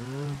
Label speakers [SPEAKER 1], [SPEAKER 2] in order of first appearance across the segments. [SPEAKER 1] Mm-hmm.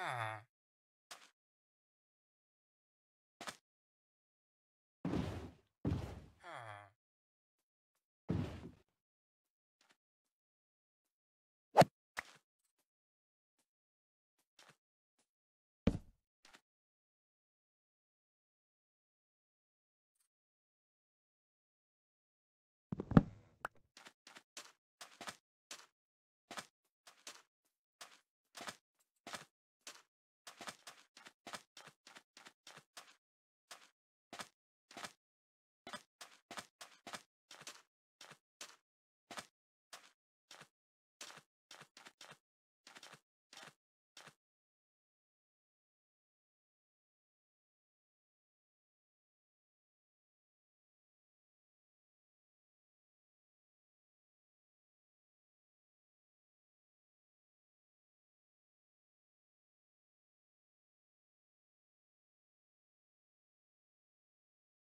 [SPEAKER 1] Ah.